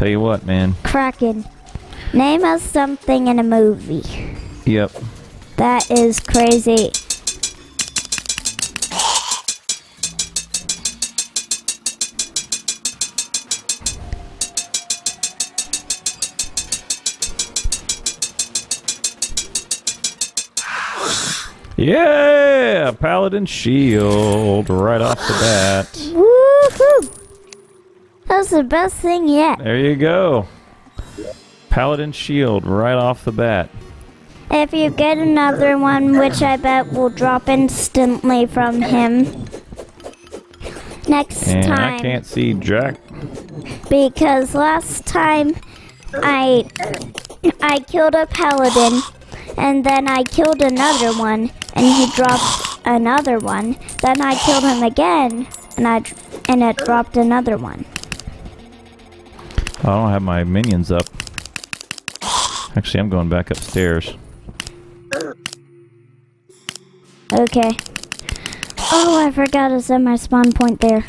Tell you what, man. Kraken. Name us something in a movie. Yep. That is crazy. Yeah! Paladin shield right off the bat. Woohoo! That's the best thing yet. There you go. Paladin shield right off the bat. If you get another one, which I bet will drop instantly from him. Next And time. I can't see Jack. because last time I I killed a paladin and then I killed another one and he dropped another one. Then I killed him again and I and it dropped another one. I don't have my minions up. Actually, I'm going back upstairs. Okay. Oh, I forgot to set my spawn point there.